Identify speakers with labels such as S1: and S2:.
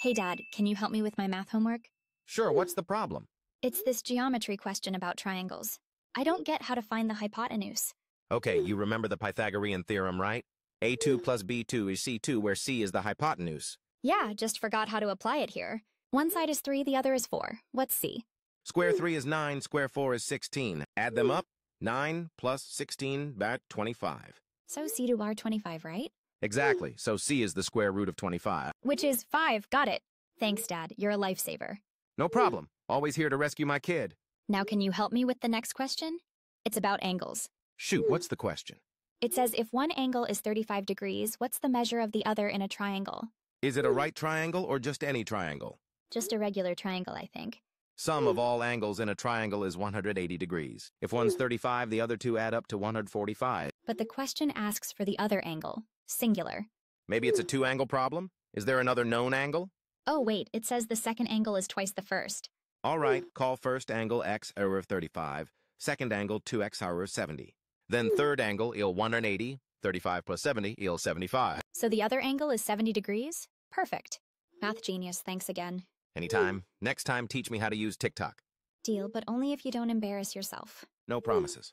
S1: Hey, Dad, can you help me with my math homework?
S2: Sure, what's the problem?
S1: It's this geometry question about triangles. I don't get how to find the hypotenuse.
S2: Okay, you remember the Pythagorean theorem, right? A2 plus B2 is C2, where C is the hypotenuse.
S1: Yeah, just forgot how to apply it here. One side is 3, the other is 4. What's C?
S2: Square 3 is 9, square 4 is 16. Add them up. 9 plus 16, back 25.
S1: So C to R 25, right?
S2: Exactly, so C is the square root of 25.
S1: Which is 5. Got it. Thanks, Dad. You're a lifesaver.
S2: No problem. Always here to rescue my kid.
S1: Now, can you help me with the next question? It's about angles.
S2: Shoot, what's the question?
S1: It says if one angle is 35 degrees, what's the measure of the other in a triangle?
S2: Is it a right triangle or just any triangle?
S1: Just a regular triangle, I think.
S2: Sum of all angles in a triangle is 180 degrees. If one's 35, the other two add up to 145.
S1: But the question asks for the other angle, singular.
S2: Maybe it's a two-angle problem? Is there another known angle?
S1: Oh, wait, it says the second angle is twice the first.
S2: All right, call first angle x error of 35, second angle 2x error of 70. Then hmm. third angle il 180, 35 plus 70 il 75.
S1: So the other angle is 70 degrees? Perfect. Math genius, thanks again.
S2: Anytime. Next time, teach me how to use TikTok.
S1: Deal, but only if you don't embarrass yourself.
S2: No promises.